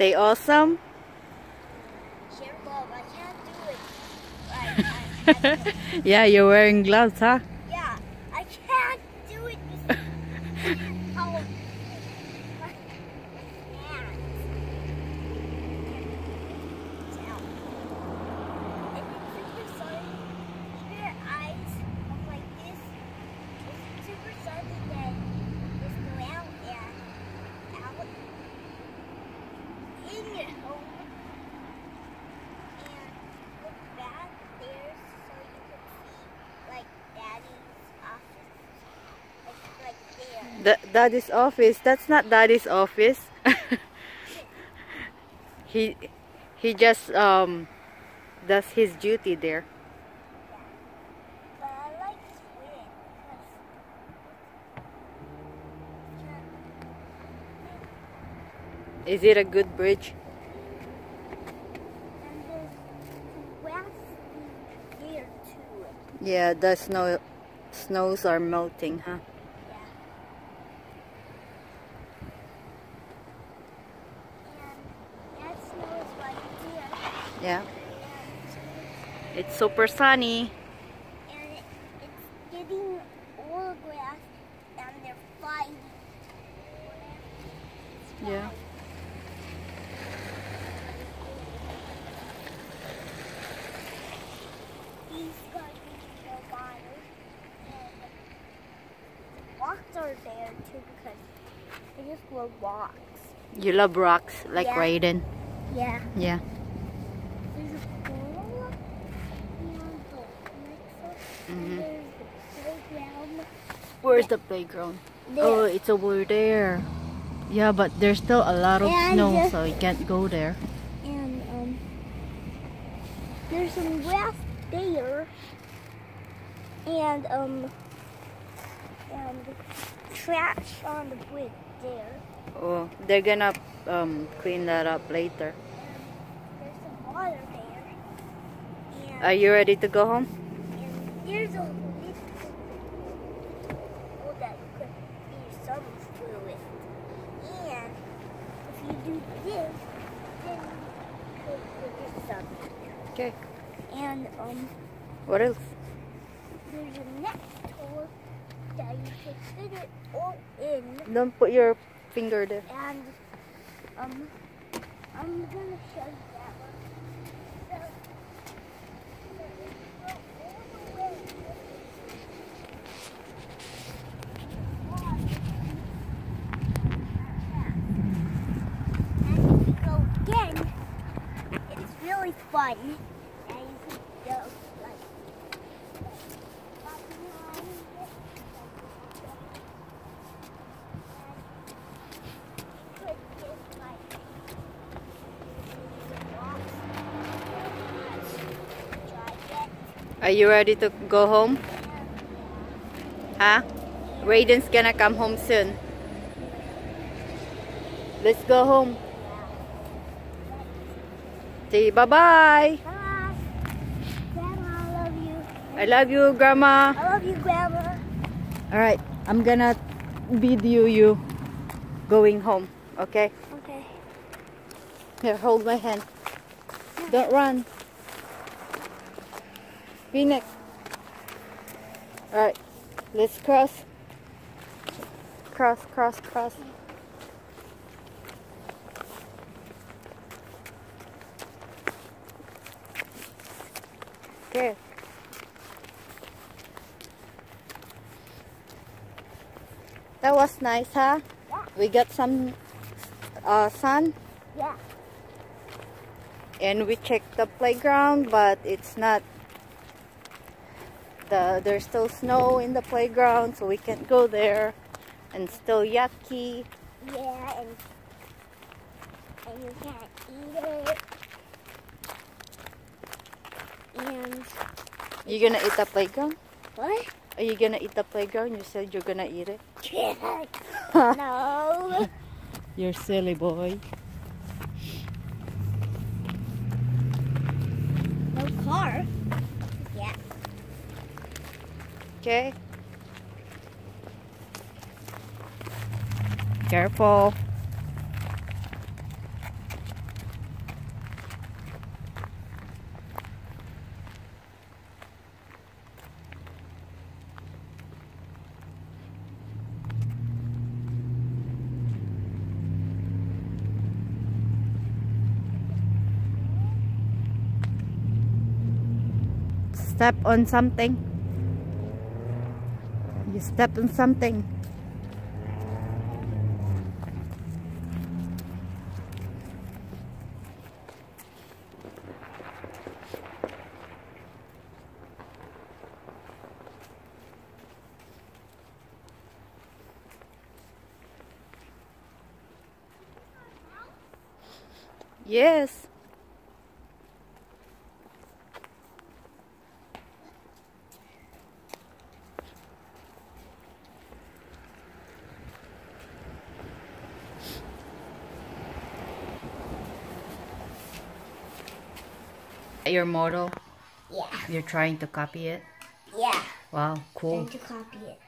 Stay awesome. Careful, I can't do it. Right, I, I can't. yeah, you're wearing gloves, huh? yeah, I can't do it. This, oh, my hands. Down. And it's super sunny. Keep your eyes up like this. It's super sunny then just go out and out in your home and look back there so you can see like daddy's office. Like like there. Da- daddy's office. That's not daddy's office. he he just um does his duty there. But I like swimming Is it a good bridge? and there's grass here too. Yeah, the snow snows are melting, huh? Yeah. And that snow is right here. Yeah. It's super sunny. and it, it's getting all grass and they're fighting. Yeah. These guys need the water. And rocks are there too because they just love rocks. You love rocks like Yeah. Raiden. Yeah. Yeah. There's a pool and the next up, Mhm. and there's the playground. Where's the playground? There. Oh, it's over there. Yeah, but there's still a lot of And snow, so you can't go there. And um, there's some grass there, and um, and trash on the bridge there. Oh, they're gonna um, clean that up later. There's some water there, and, Are you ready to go home? and there's a little hole that could be some fluid. And if you do this, then you could put. Okay. And um. What else? There's a next hole that you can fit it all in, Don't put your finger there. and um, I'm gonna show you that one. So, so if you go all the way, and if you go again, it's like. Are you ready to go home? Huh? Raiden's gonna come home soon. Let's go home. Say bye-bye. Bye. Grandma, I love you. I love you, Grandma. I love you, Grandma. Alright, I'm gonna video you going home, okay? Okay. Here, hold my hand. Don't run. Phoenix. Alright, let's cross. Cross, cross, cross. Okay. That was nice, huh? Yeah. We got some uh, sun Yeah. and we checked the playground but it's not the there's still snow in the playground so we can't go there and still yucky Yeah, and and you can't eat it. And you gonna eat the playground what? are you gonna eat the playground you said you're gonna eat it no. you're silly boy No car. Yeah. okay careful step on something. You step on something. Yes. Your model? Yeah. You're trying to copy it? Yeah. Wow, cool. Trying to copy it.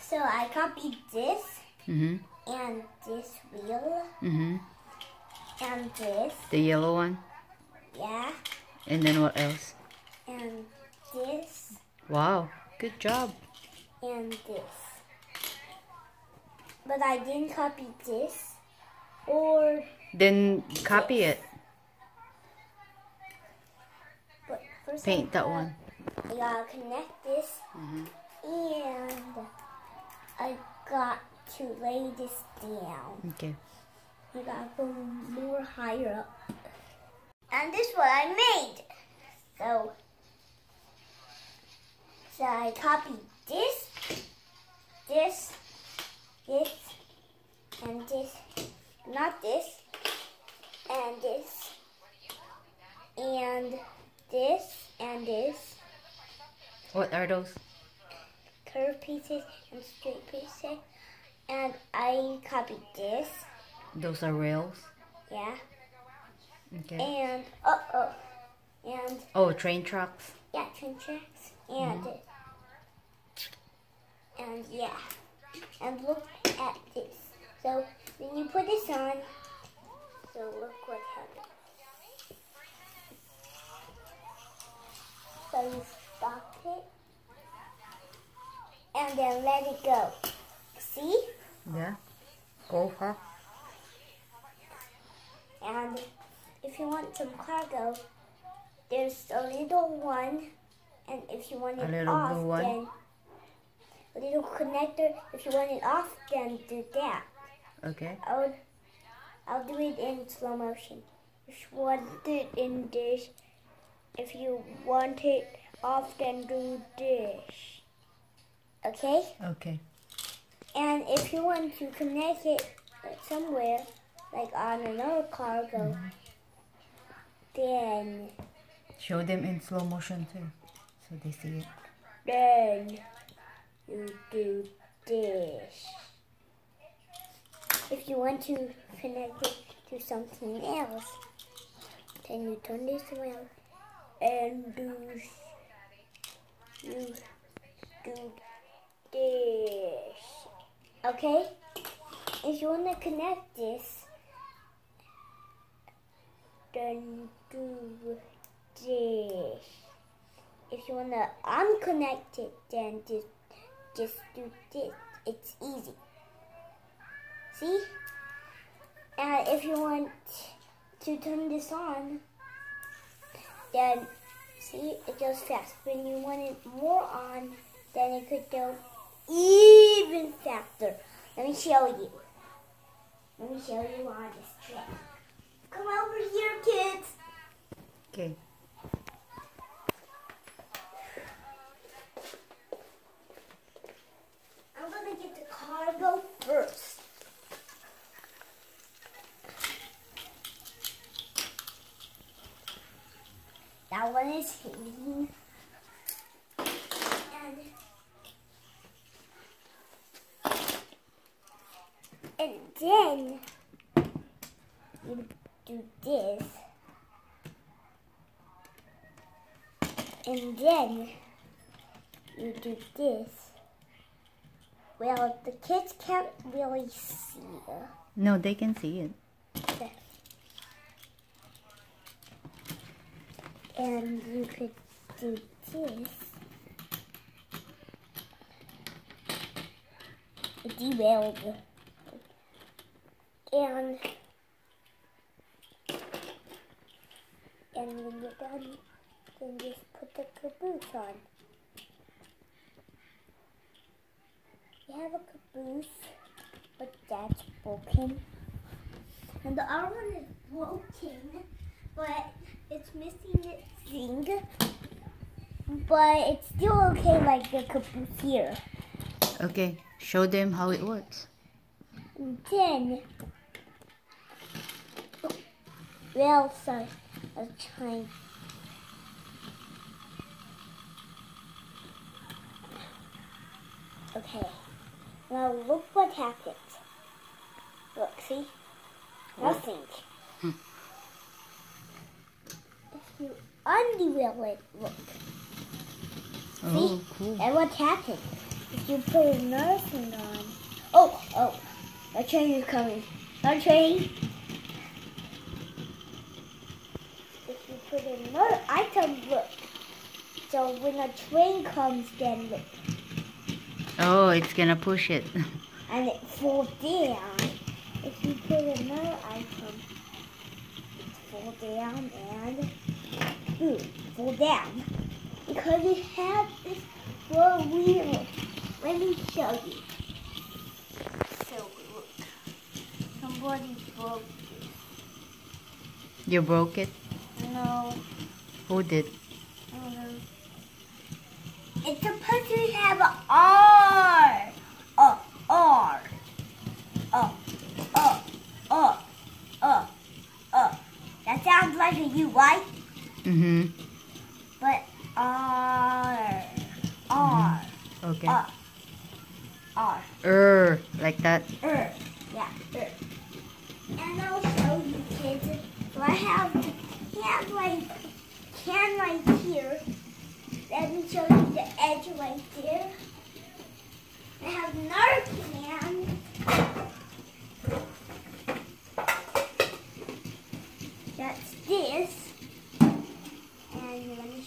So I copied this Mm-hmm. and this wheel Mm-hmm. and this. The yellow one. Yeah. And then what else? And this Wow, good job. and this. But I didn't copy this or Then copy it. but first Paint that one. I gotta connect this Mhm. and I got to lay this down. Okay. I gotta go more higher up. And this is what I made. So, so I copied this, this, this, and this, not this, and this, and this, and this, What are those? curved pieces and straight pieces. And I copied this, Those are rails. yeah, Okay. and, uh oh, and Oh, train tracks. Yeah, train tracks and and yeah, and look at this. So you put this on, so look what happens. So you stop it and then let it go. See? Yeah. Go for. And if you want some cargo, there's a little one, and if you want A it off, then a little connector. If you want it off, then do that. Okay. I'll I'll do it in slow motion. If you want it in this, if you want it off, then do this. Okay. Okay. And if you want to connect it somewhere, like on another cargo, mm-hmm. then Show them in slow motion too, so they see it. then you do this. If you want to connect it to something else, then you turn this around and do you do this. Okay? If you want to connect this, then do this. If you want to unconnect it, then just, just do this. It's easy. See? And if you want to turn this on, then see, it goes fast. When you want it more on, then it could go even faster. Let me show you. Let me show you on this trick. Come over here, kids. Okay. I'm gonna get the cargo first. That one is. And, and then you do this. And then you do this. Well, the kids can't really see. it. No, they can see it. And you could do this. It derailed. And And when you're done, then just put the caboose on. You have a caboose, but that's broken. And the other one is broken, but it's missing its thing. But it's still okay like the caboose here. Okay, show them how it works. And then, well, sorry, I was trying. Okay, now look what happens. Look, see? Nothing. Hmm. You unwheel it, look. Oh, cool. And what happens? If you put another thing on. Oh, oh, a train is coming. A train. If you put another item, look. So when a train comes, then look. Oh, it's gonna push it. And it falls down. If you put another item, it fall down and boom, fall down. Because it has this four wheel. Let me show you. So look. Somebody broke this. You broke it? No, Who did? I don't know. It's supposed to have an R. Oh, R. Oh, oh, oh, oh, oh. That sounds like a U, right? Mm-hmm. But R. R. Okay. R. R. Er, like that. Er. Yeah, er. And I'll show you kids. So I have can right, can right here. Let me show you the edge right there. I have another can. That's this.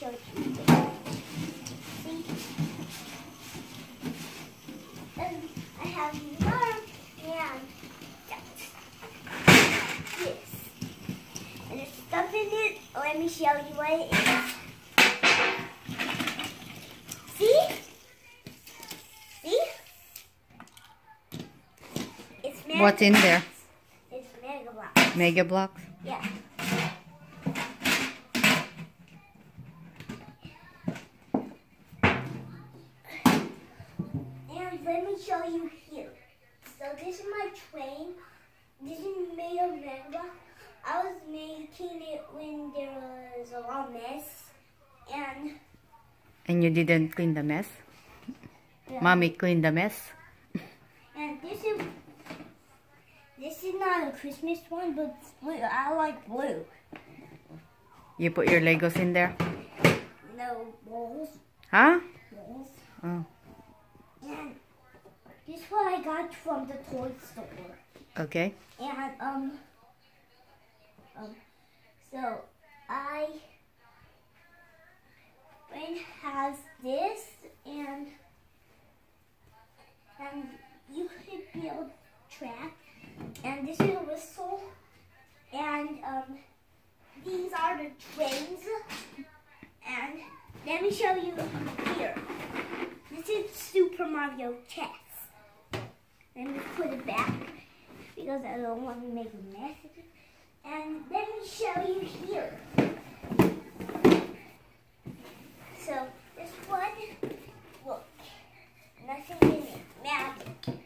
And let me show you. See? And I have another can. That's this. And there's stuff in it. Let me show you what it is. See? See? It's Mega What's in there? It's Mega Bloks. Mega blocks? Yeah. And let me show you here. So this is my train. This is made of Mega. I was making it when there was a lot of mess. And And you didn't clean the mess? Mommy cleaned the mess? and this is this is not a Christmas one, but blue. I like blue. You put your Legos in there? No balls. Huh? Balls. Oh, And this is what I got from the toy store. okay. And um um so I Brain has this and and you could build track and this is a whistle and um these are the trains and let me show you here. This is Super Mario Chess. Let me put it back because I don't want to make a mess. And let me show you here. So this one, look, nothing in it, magic.